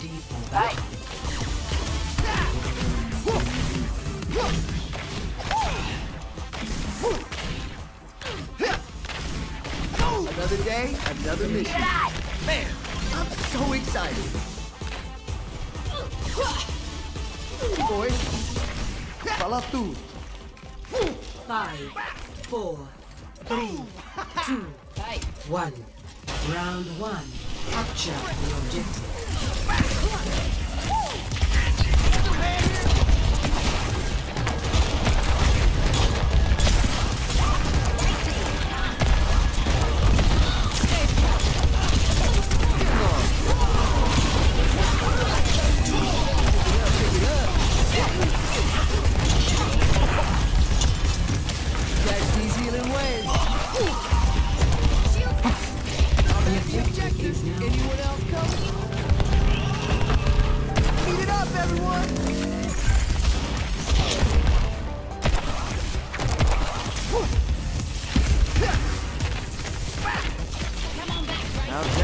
ready for battle. Another day, another mission. Man, I'm so excited. Boy, follow through. Five, four, three, two, one. Round one. Capture the objective. Come on. Now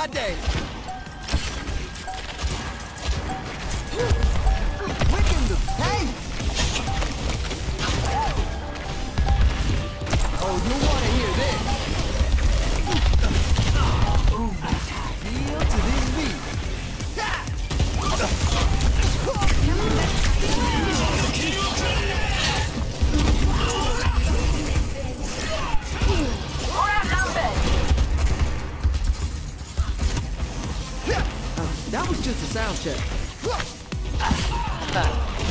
my day. That was just a sound check.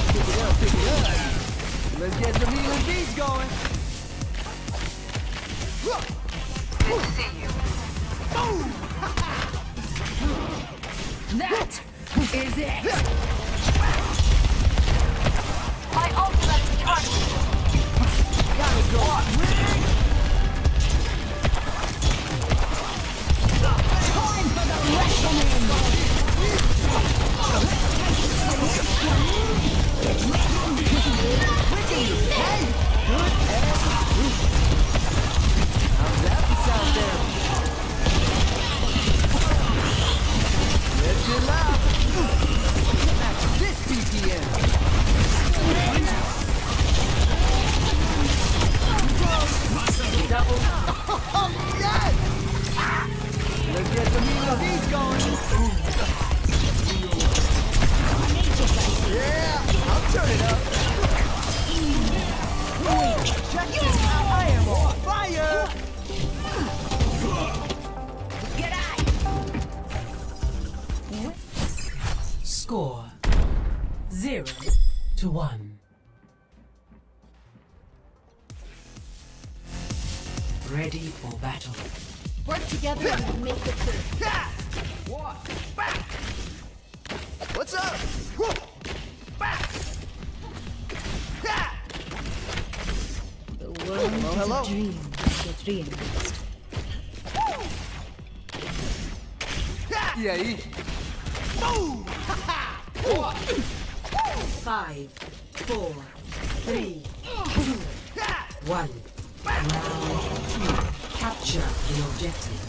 pick it up, pick it up. Let's get some healing beats going. Good to see you. Boom! that is it. My ultimate is Gotta go. Time for the wrestling! Come on. Together we make it through. Walk. Back. What's up? Back. The world oh, hello. dream gets realized. E aí? Boom! Five, four, three, two, one. Round two. Capture the objective.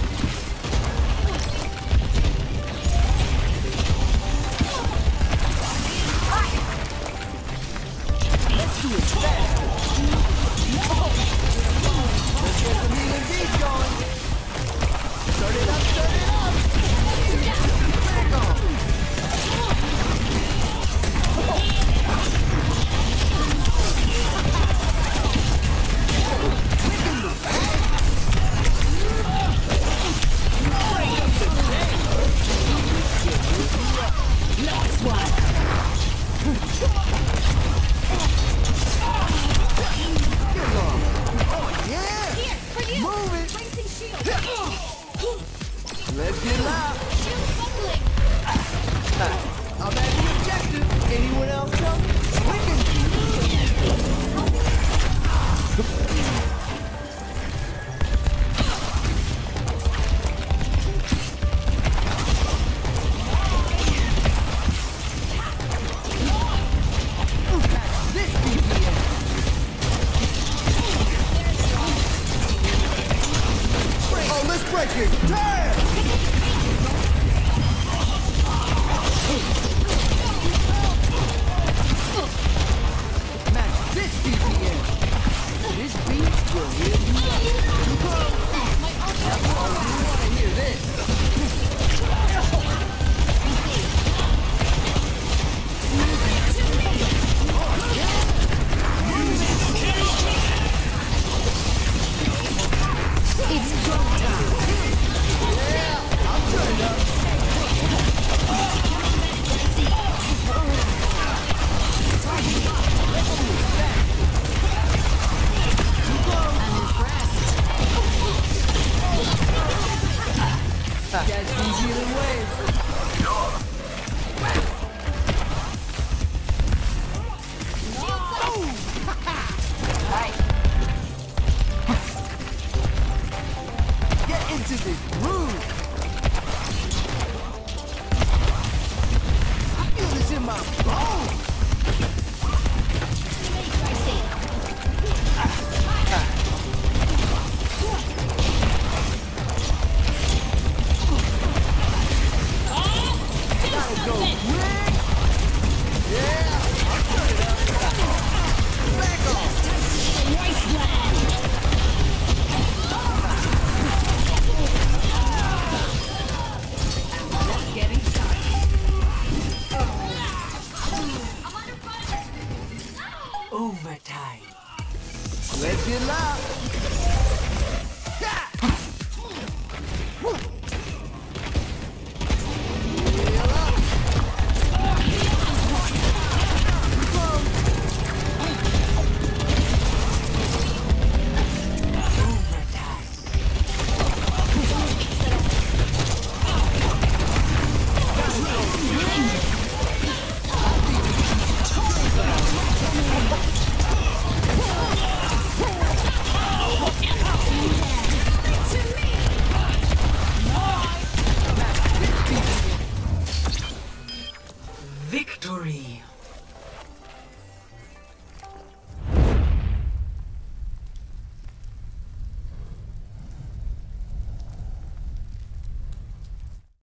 Get into the groove. I feel this in my time. Let's get loud.